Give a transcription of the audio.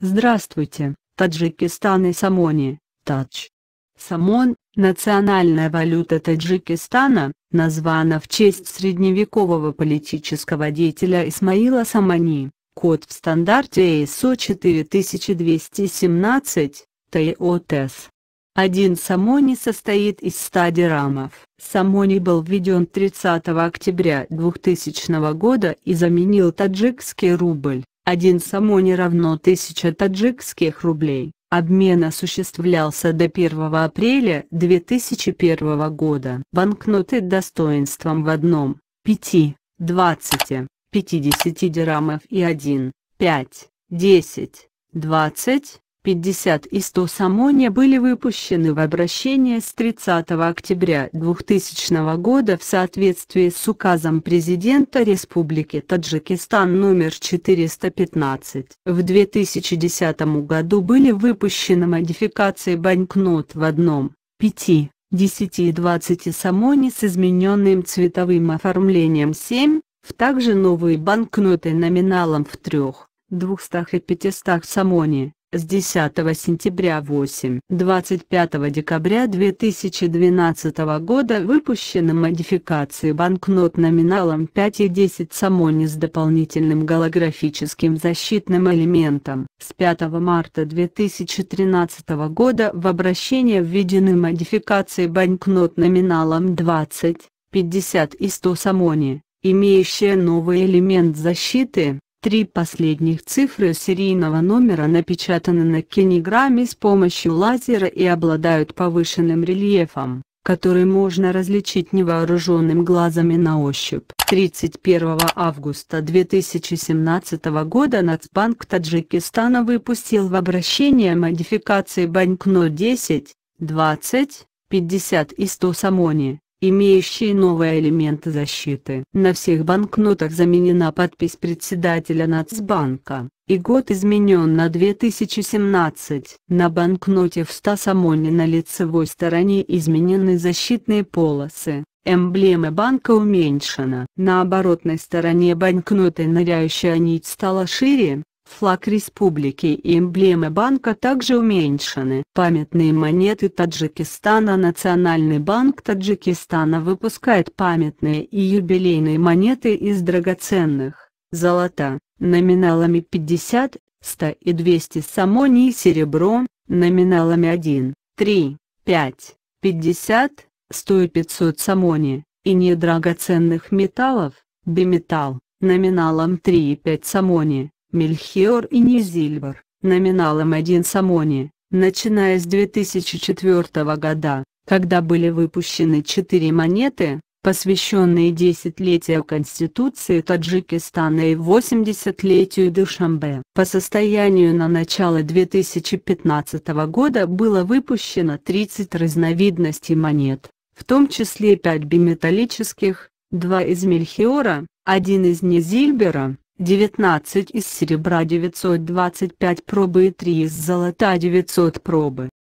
Здравствуйте, Таджикистан и Самони, Тадж. Самон – национальная валюта Таджикистана, названа в честь средневекового политического деятеля Исмаила Самани. Код в стандарте ISO 4217, ТОТС. Один самони состоит из 100 дирамов. Самони был введен 30 октября 2000 года и заменил таджикский рубль. Один самони равно 1000 таджикских рублей. Обмен осуществлялся до 1 апреля 2001 года. Банкноты достоинством в одном, 5, 20, 50 дирамов и 1, 5, 10, 20, 50 и 100 самония были выпущены в обращение с 30 октября 2000 года в соответствии с указом президента Республики Таджикистан номер 415. В 2010 году были выпущены модификации банкнот в одном, 5, 10 и 20 самони с измененным цветовым оформлением 7, в также новые банкноты номиналом в 3, 200 и 500 самони с 10 сентября 8 25 декабря 2012 года выпущены модификации банкнот номиналом 5 и 10 самони с дополнительным голографическим защитным элементом. С 5 марта 2013 года в обращение введены модификации банкнот номиналом 20, 50 и 100 самони, имеющие новый элемент защиты, Три последних цифры серийного номера напечатаны на кинеграмме с помощью лазера и обладают повышенным рельефом, который можно различить невооруженным глазами на ощупь. 31 августа 2017 года Нацбанк Таджикистана выпустил в обращение модификации банкнот 10, 20, 50 и 100 самони имеющие новые элементы защиты. На всех банкнотах заменена подпись председателя Нацбанка, и год изменен на 2017. На банкноте в 100 самоне на лицевой стороне изменены защитные полосы. Эмблема банка уменьшена. На оборотной стороне банкноты ныряющая нить стала шире, Флаг республики и эмблема банка также уменьшены. Памятные монеты Таджикистана. Национальный банк Таджикистана выпускает памятные и юбилейные монеты из драгоценных, золота, номиналами 50, 100 и 200 самони и серебро, номиналами 1, 3, 5, 50, 100 и 500 самони, и недрагоценных металлов, биметалл, номиналом 3 и 5 самони. Мельхиор и Низильвар, номиналом 1 Самони, начиная с 2004 года, когда были выпущены четыре монеты, посвященные десятилетию Конституции Таджикистана и 80-летию Душамбе. По состоянию на начало 2015 года было выпущено 30 разновидностей монет, в том числе 5 биметаллических, 2 из Мельхиора, 1 из Низильбера, 19 из серебра 925 пробы и 3 из золота 900 пробы.